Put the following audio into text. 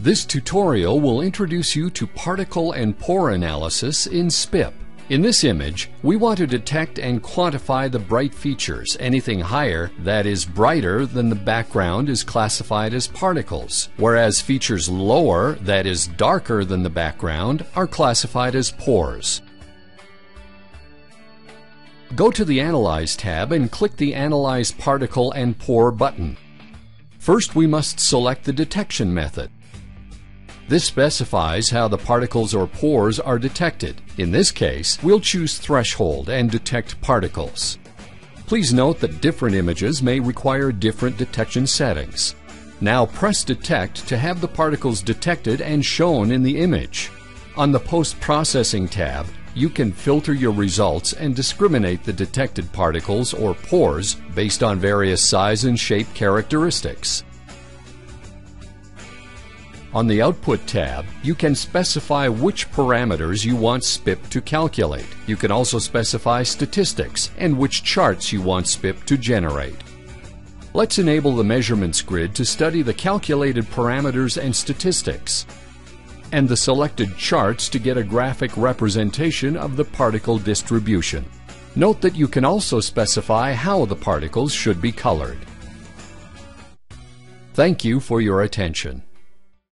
This tutorial will introduce you to particle and pore analysis in SPIP. In this image, we want to detect and quantify the bright features. Anything higher, that is brighter than the background, is classified as particles, whereas features lower, that is darker than the background, are classified as pores. Go to the Analyze tab and click the Analyze Particle and Pore button. First, we must select the detection method. This specifies how the particles or pores are detected. In this case, we'll choose threshold and detect particles. Please note that different images may require different detection settings. Now press Detect to have the particles detected and shown in the image. On the Post-Processing tab, you can filter your results and discriminate the detected particles or pores based on various size and shape characteristics. On the Output tab, you can specify which parameters you want SPIP to calculate. You can also specify statistics and which charts you want SPIP to generate. Let's enable the measurements grid to study the calculated parameters and statistics, and the selected charts to get a graphic representation of the particle distribution. Note that you can also specify how the particles should be colored. Thank you for your attention.